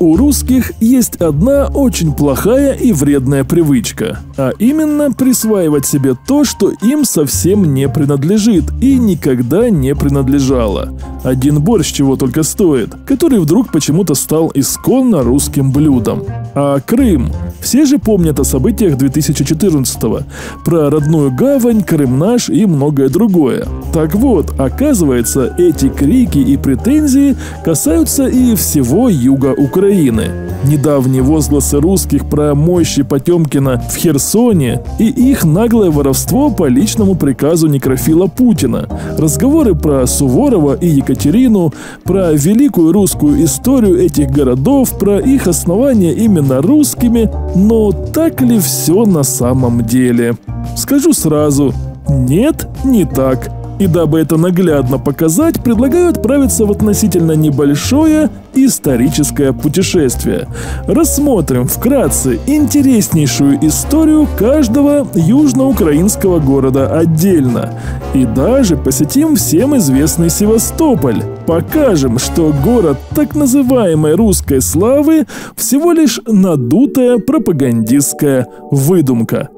У русских есть одна очень плохая и вредная привычка, а именно присваивать себе то, что им совсем не принадлежит и никогда не принадлежало. Один борщ чего только стоит, который вдруг почему-то стал исконно русским блюдом. А Крым? Все же помнят о событиях 2014-го, про родную гавань, Крым наш и многое другое. Так вот, оказывается, эти крики и претензии касаются и всего юга Украины. Недавние возгласы русских про мощи Потемкина в Херсоне и их наглое воровство по личному приказу некрофила Путина. Разговоры про Суворова и Екатерину, про великую русскую историю этих городов, про их основание именно русскими. Но так ли все на самом деле? Скажу сразу, нет, не так. И дабы это наглядно показать, предлагаю отправиться в относительно небольшое историческое путешествие. Рассмотрим вкратце интереснейшую историю каждого южноукраинского города отдельно. И даже посетим всем известный Севастополь. Покажем, что город так называемой русской славы всего лишь надутая пропагандистская выдумка.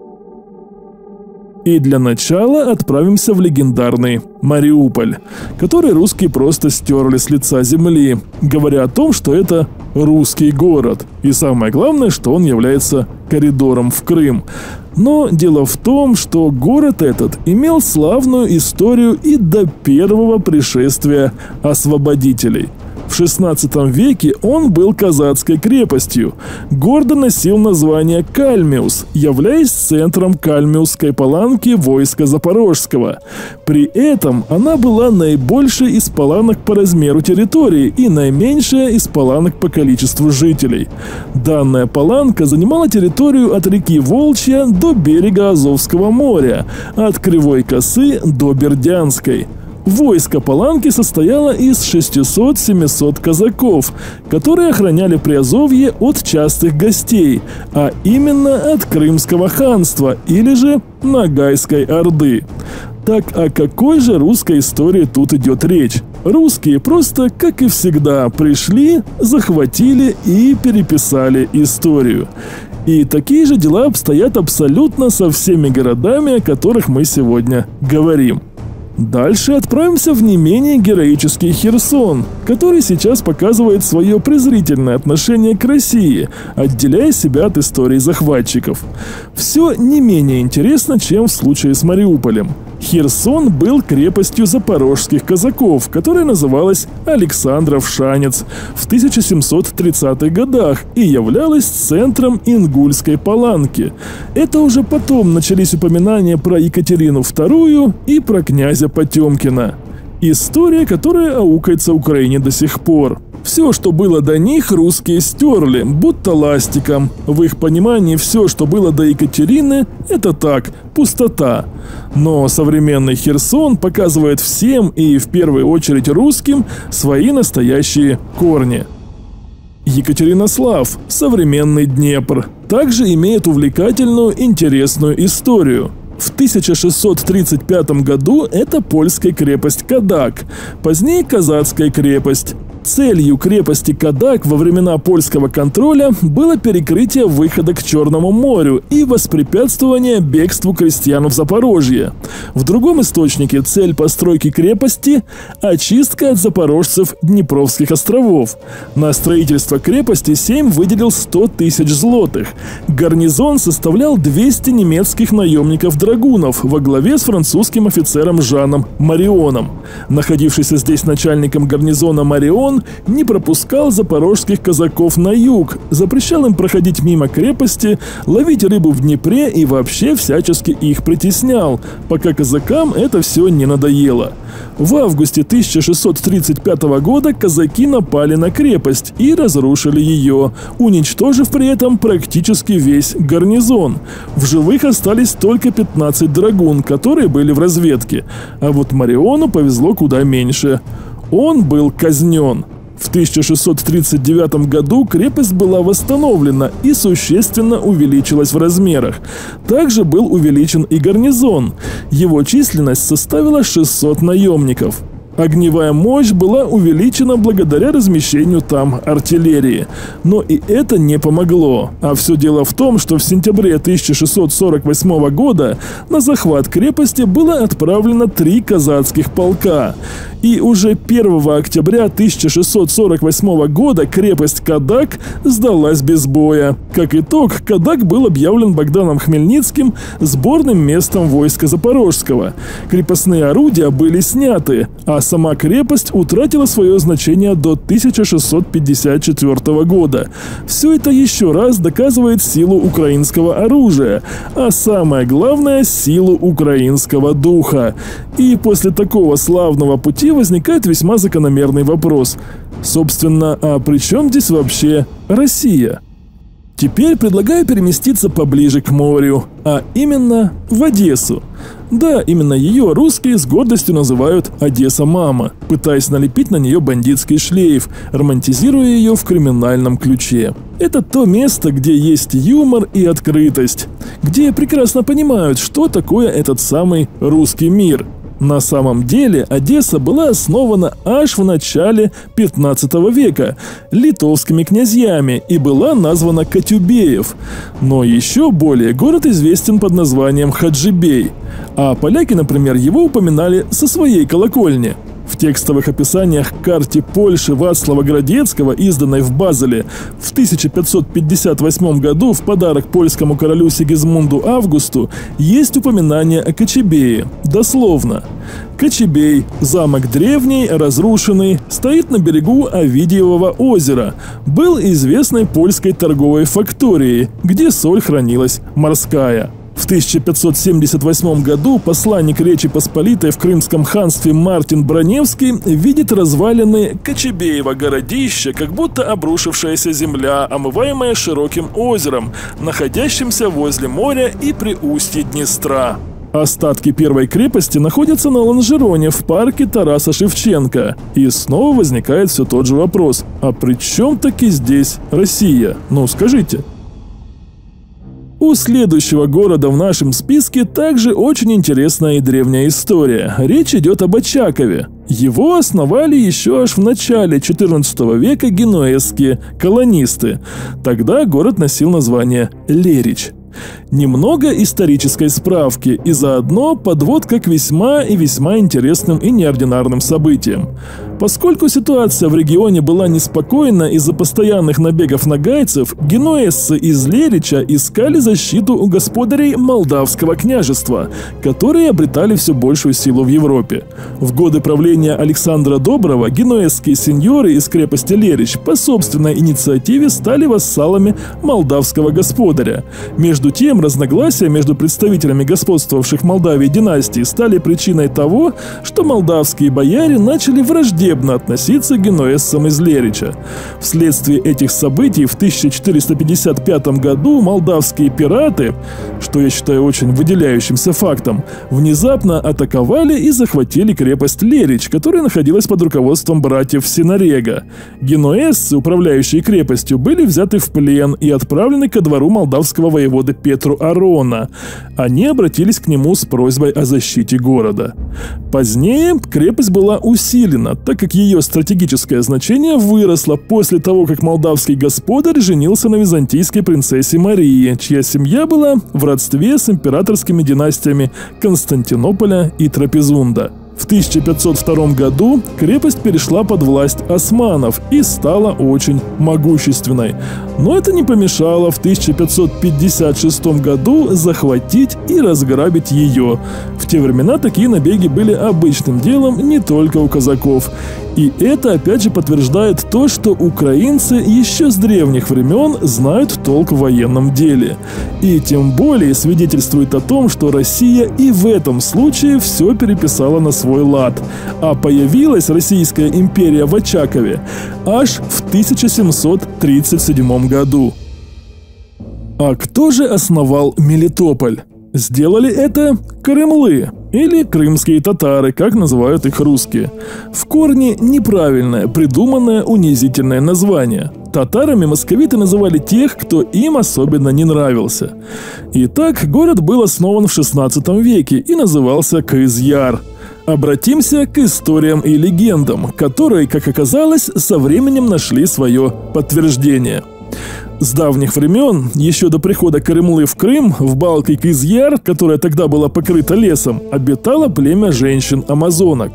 И для начала отправимся в легендарный Мариуполь, который русские просто стерли с лица земли, говоря о том, что это русский город. И самое главное, что он является коридором в Крым. Но дело в том, что город этот имел славную историю и до первого пришествия освободителей – в XVI веке он был казацкой крепостью, гордо носил название Кальмиус, являясь центром Кальмиусской паланки войска Запорожского. При этом она была наибольшей из паланок по размеру территории и наименьшая из паланок по количеству жителей. Данная паланка занимала территорию от реки Волчья до берега Азовского моря, от Кривой Косы до Бердянской – Войско Паланки состояло из 600-700 казаков, которые охраняли Приазовье от частых гостей, а именно от Крымского ханства или же Нагайской Орды. Так о какой же русской истории тут идет речь? Русские просто, как и всегда, пришли, захватили и переписали историю. И такие же дела обстоят абсолютно со всеми городами, о которых мы сегодня говорим. Дальше отправимся в не менее героический Херсон, который сейчас показывает свое презрительное отношение к России, отделяя себя от истории захватчиков. Все не менее интересно, чем в случае с Мариуполем. Херсон был крепостью запорожских казаков, которая называлась Александров Шанец в 1730-х годах и являлась центром Ингульской паланки. Это уже потом начались упоминания про Екатерину II и про князя Потемкина. История, которая аукается Украине до сих пор. Все, что было до них, русские стерли, будто ластиком. В их понимании все, что было до Екатерины, это так, пустота. Но современный Херсон показывает всем и в первую очередь русским свои настоящие корни. Екатеринослав, современный Днепр, также имеет увлекательную, интересную историю – в 1635 году это польская крепость Кадак, позднее казацкая крепость. Целью крепости Кадак во времена польского контроля было перекрытие выхода к Черному морю и воспрепятствование бегству крестьян в Запорожье. В другом источнике цель постройки крепости – очистка от запорожцев Днепровских островов. На строительство крепости Сейм выделил 100 тысяч злотых. Гарнизон составлял 200 немецких наемников-драгунов во главе с французским офицером Жаном Марионом. Находившийся здесь начальником гарнизона Марион он не пропускал запорожских казаков на юг, запрещал им проходить мимо крепости, ловить рыбу в Днепре и вообще всячески их притеснял, пока казакам это все не надоело. В августе 1635 года казаки напали на крепость и разрушили ее, уничтожив при этом практически весь гарнизон. В живых остались только 15 драгун, которые были в разведке, а вот Мариону повезло куда меньше. Он был казнен. В 1639 году крепость была восстановлена и существенно увеличилась в размерах. Также был увеличен и гарнизон. Его численность составила 600 наемников. Огневая мощь была увеличена благодаря размещению там артиллерии. Но и это не помогло. А все дело в том, что в сентябре 1648 года на захват крепости было отправлено три казацких полка. И уже 1 октября 1648 года крепость Кадак сдалась без боя. Как итог, Кадак был объявлен Богданом Хмельницким сборным местом войска Запорожского. Крепостные орудия были сняты, а сама крепость утратила свое значение до 1654 года. Все это еще раз доказывает силу украинского оружия, а самое главное – силу украинского духа. И после такого славного пути возникает весьма закономерный вопрос. Собственно, а при чем здесь вообще Россия? Теперь предлагаю переместиться поближе к морю, а именно в Одессу. Да, именно ее русские с гордостью называют «Одесса-мама», пытаясь налепить на нее бандитский шлейф, романтизируя ее в криминальном ключе. Это то место, где есть юмор и открытость, где прекрасно понимают, что такое этот самый русский мир – на самом деле Одесса была основана аж в начале 15 века литовскими князьями и была названа Катюбеев. Но еще более город известен под названием Хаджибей, а поляки, например, его упоминали со своей колокольни – в текстовых описаниях к карте Польши Вацлава Градецкого, изданной в Базеле в 1558 году в подарок польскому королю Сигизмунду Августу, есть упоминание о Кочебее. Дословно. Кочебей, замок древний, разрушенный, стоит на берегу Овидиевого озера. Был известной польской торговой факторией, где соль хранилась морская. В 1578 году посланник Речи Посполитой в Крымском ханстве Мартин Броневский видит развалины Кочебеева городища, как будто обрушившаяся земля, омываемая широким озером, находящимся возле моря и при устье Днестра. Остатки первой крепости находятся на Ланжероне в парке Тараса Шевченко. И снова возникает все тот же вопрос. А при чем таки здесь Россия? Ну скажите. У следующего города в нашем списке также очень интересная и древняя история. Речь идет об Очакове. Его основали еще аж в начале XIV века генуэзские колонисты. Тогда город носил название Лерич – Немного исторической справки и заодно подводка к весьма и весьма интересным и неординарным событиям. Поскольку ситуация в регионе была неспокойна из-за постоянных набегов нагайцев, генуэзцы из Лерича искали защиту у господарей Молдавского княжества, которые обретали все большую силу в Европе. В годы правления Александра Доброго генуэзские сеньоры из крепости Лерич по собственной инициативе стали вассалами молдавского господаря. Между тем, разногласия между представителями господствовавших в Молдавии династий стали причиной того, что молдавские бояре начали враждебно относиться к генуэзцам из Лерича. Вследствие этих событий в 1455 году молдавские пираты, что я считаю очень выделяющимся фактом, внезапно атаковали и захватили крепость Лерич, которая находилась под руководством братьев Синарега. Генуэзцы, управляющие крепостью, были взяты в плен и отправлены ко двору молдавского воевода Петру Арона. Они обратились к нему с просьбой о защите города. Позднее крепость была усилена, так как ее стратегическое значение выросло после того, как молдавский господарь женился на византийской принцессе Марии, чья семья была в родстве с императорскими династиями Константинополя и Трапезунда. В 1502 году крепость перешла под власть османов и стала очень могущественной. Но это не помешало в 1556 году захватить и разграбить ее. В те времена такие набеги были обычным делом не только у казаков. И это опять же подтверждает то, что украинцы еще с древних времен знают толк в военном деле. И тем более свидетельствует о том, что Россия и в этом случае все переписала на свой лад. А появилась Российская империя в Очакове аж в 1737 году. А кто же основал Мелитополь? Сделали это Крымлы, или крымские татары, как называют их русские. В корне неправильное, придуманное унизительное название. Татарами московиты называли тех, кто им особенно не нравился. Итак, город был основан в 16 веке и назывался Кызяр – Обратимся к историям и легендам, которые, как оказалось, со временем нашли свое подтверждение. С давних времен, еще до прихода Карымлы в Крым, в балке Кизьяр, которая тогда была покрыта лесом, обитало племя женщин-амазонок.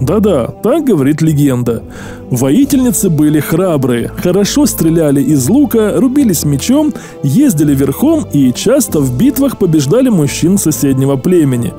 Да-да, так говорит легенда. Воительницы были храбрые, хорошо стреляли из лука, рубились мечом, ездили верхом и часто в битвах побеждали мужчин соседнего племени.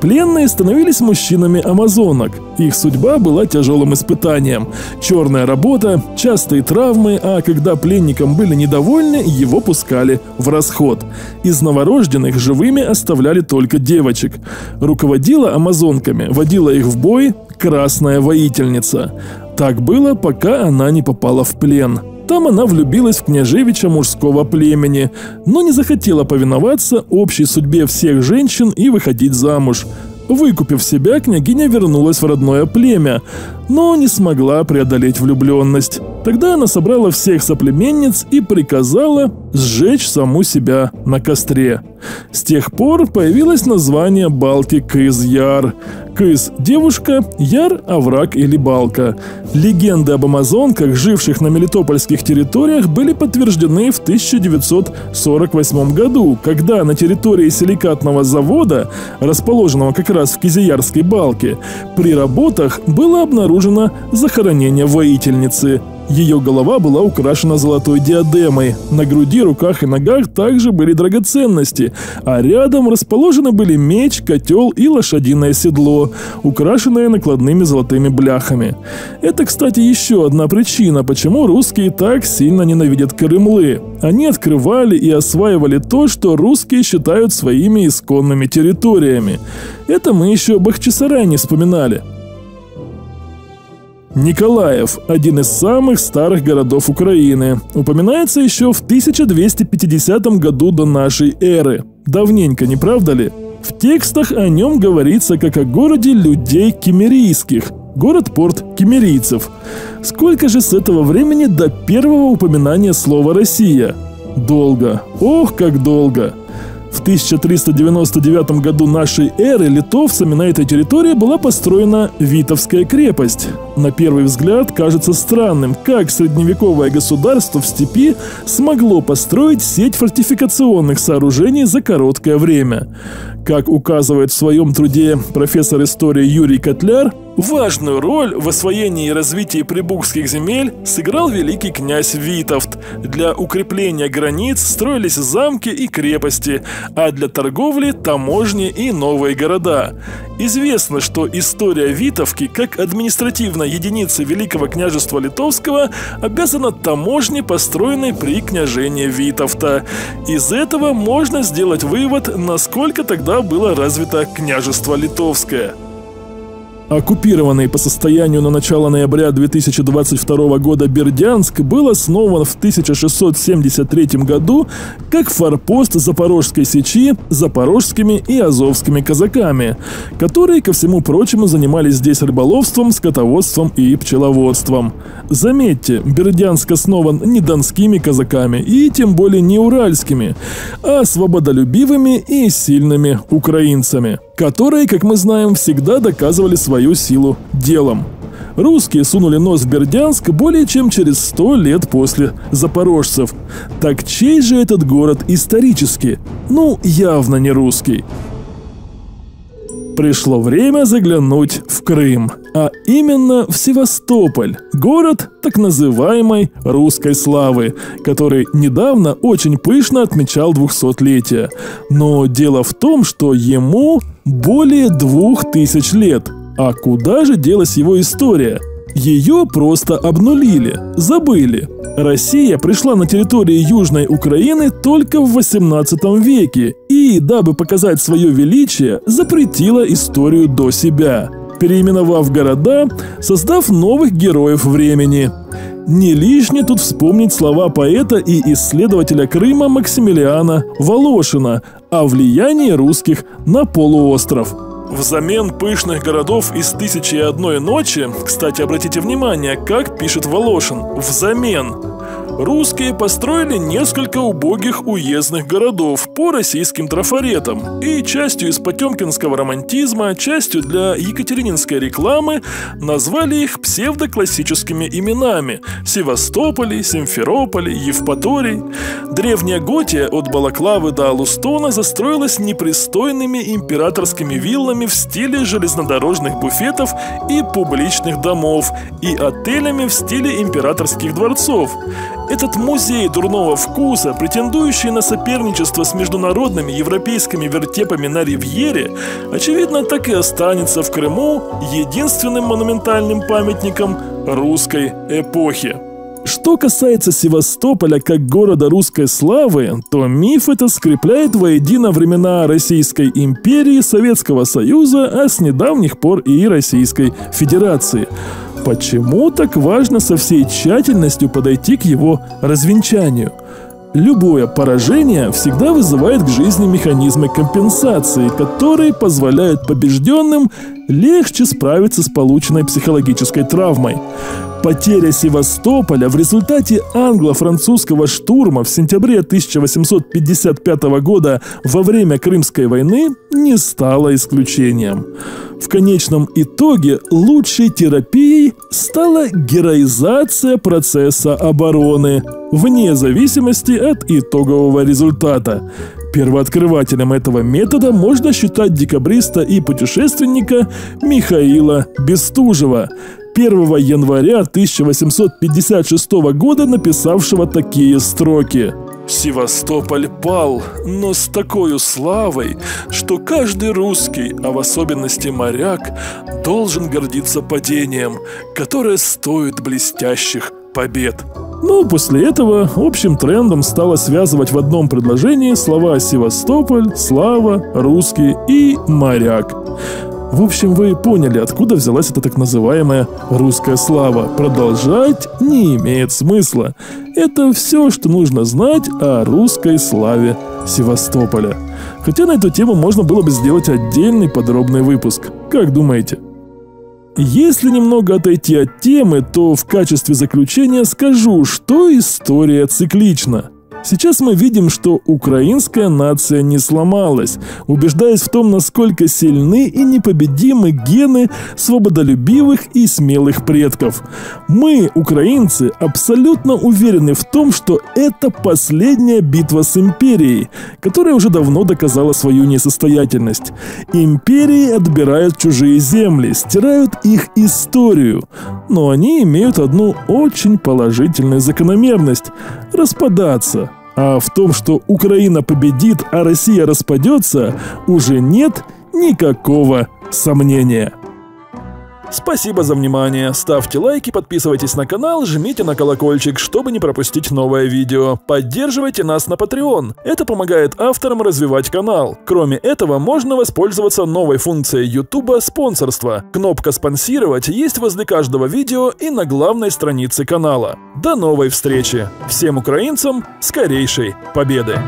Пленные становились мужчинами амазонок. Их судьба была тяжелым испытанием. Черная работа, частые травмы, а когда пленникам были недовольны, его пускали в расход. Из новорожденных живыми оставляли только девочек. Руководила амазонками, водила их в бой красная воительница. Так было, пока она не попала в плен. Там она влюбилась в княжевича мужского племени, но не захотела повиноваться общей судьбе всех женщин и выходить замуж. Выкупив себя, княгиня вернулась в родное племя, но не смогла преодолеть влюбленность. Тогда она собрала всех соплеменниц и приказала сжечь саму себя на костре. С тех пор появилось название балки Кыз-Яр. Кыз – девушка, Яр – овраг или балка. Легенды об амазонках, живших на мелитопольских территориях, были подтверждены в 1948 году, когда на территории силикатного завода, расположенного как раз в Кизиярской балке, при работах было обнаружено захоронение воительницы – ее голова была украшена золотой диадемой. На груди, руках и ногах также были драгоценности, а рядом расположены были меч, котел и лошадиное седло, украшенное накладными золотыми бляхами. Это, кстати, еще одна причина, почему русские так сильно ненавидят Крымлы. Они открывали и осваивали то, что русские считают своими исконными территориями. Это мы еще Бахчисарай не вспоминали. Николаев – один из самых старых городов Украины. Упоминается еще в 1250 году до нашей эры. Давненько, не правда ли? В текстах о нем говорится как о городе людей кемерийских, город-порт кемерийцев. Сколько же с этого времени до первого упоминания слова «Россия»? Долго. Ох, как долго. В 1399 году нашей эры литовцами на этой территории была построена Витовская крепость. На первый взгляд кажется странным, как средневековое государство в степи смогло построить сеть фортификационных сооружений за короткое время. Как указывает в своем труде профессор истории Юрий Котляр, важную роль в освоении и развитии прибукских земель сыграл великий князь Витовт. Для укрепления границ строились замки и крепости, а для торговли – таможни и новые города. Известно, что история Витовки, как административной единицы Великого княжества Литовского, обязана таможне, построенной при княжении Витовта. Из этого можно сделать вывод, насколько тогда было развито княжество Литовское. Оккупированный по состоянию на начало ноября 2022 года Бердянск был основан в 1673 году как форпост Запорожской сечи запорожскими и азовскими казаками, которые, ко всему прочему, занимались здесь рыболовством, скотоводством и пчеловодством. Заметьте, Бердянск основан не донскими казаками и тем более не уральскими, а свободолюбивыми и сильными украинцами которые, как мы знаем, всегда доказывали свою силу делом. Русские сунули нос в Бердянск более чем через сто лет после запорожцев. Так чей же этот город исторически? Ну, явно не русский. Пришло время заглянуть в Крым, а именно в Севастополь, город так называемой русской славы, который недавно очень пышно отмечал 200-летие. Но дело в том, что ему более двух тысяч лет. А куда же делась его история? Ее просто обнулили, забыли. Россия пришла на территории Южной Украины только в 18 веке и, дабы показать свое величие, запретила историю до себя, переименовав города, создав новых героев времени. Не лишне тут вспомнить слова поэта и исследователя Крыма Максимилиана Волошина о влиянии русских на полуостров – Взамен пышных городов из «Тысячи и одной ночи», кстати, обратите внимание, как пишет Волошин, «взамен». Русские построили несколько убогих уездных городов по российским трафаретам и частью из потемкинского романтизма, частью для екатерининской рекламы назвали их псевдоклассическими именами – Севастополь, Симферополь, Евпаторий. Древняя Готия от Балаклавы до Алустона застроилась непристойными императорскими виллами в стиле железнодорожных буфетов и публичных домов и отелями в стиле императорских дворцов. Этот музей дурного вкуса, претендующий на соперничество с международными европейскими вертепами на Ривьере, очевидно, так и останется в Крыму единственным монументальным памятником русской эпохи. Что касается Севастополя как города русской славы, то миф это скрепляет воедино времена Российской империи, Советского Союза, а с недавних пор и Российской Федерации. Почему так важно со всей тщательностью подойти к его развенчанию? Любое поражение всегда вызывает к жизни механизмы компенсации, которые позволяют побежденным легче справиться с полученной психологической травмой. Потеря Севастополя в результате англо-французского штурма в сентябре 1855 года во время Крымской войны не стала исключением. В конечном итоге лучшей терапией стала героизация процесса обороны, вне зависимости от итогового результата. Первооткрывателем этого метода можно считать декабриста и путешественника Михаила Бестужева, 1 января 1856 года написавшего такие строки. Севастополь пал, но с такой славой, что каждый русский, а в особенности моряк, должен гордиться падением, которое стоит блестящих побед. Ну, после этого общим трендом стало связывать в одном предложении слова «Севастополь», «Слава», «Русский» и «Моряк». В общем, вы поняли, откуда взялась эта так называемая «русская слава». Продолжать не имеет смысла. Это все, что нужно знать о русской славе Севастополя. Хотя на эту тему можно было бы сделать отдельный подробный выпуск. Как думаете? Если немного отойти от темы, то в качестве заключения скажу, что история циклична – Сейчас мы видим, что украинская нация не сломалась, убеждаясь в том, насколько сильны и непобедимы гены свободолюбивых и смелых предков. Мы, украинцы, абсолютно уверены в том, что это последняя битва с империей, которая уже давно доказала свою несостоятельность. Империи отбирают чужие земли, стирают их историю, но они имеют одну очень положительную закономерность – распадаться – а в том, что Украина победит, а Россия распадется, уже нет никакого сомнения. Спасибо за внимание. Ставьте лайки, подписывайтесь на канал, жмите на колокольчик, чтобы не пропустить новое видео. Поддерживайте нас на Patreon. Это помогает авторам развивать канал. Кроме этого, можно воспользоваться новой функцией YouTube спонсорства. Кнопка «Спонсировать» есть возле каждого видео и на главной странице канала. До новой встречи! Всем украинцам скорейшей победы!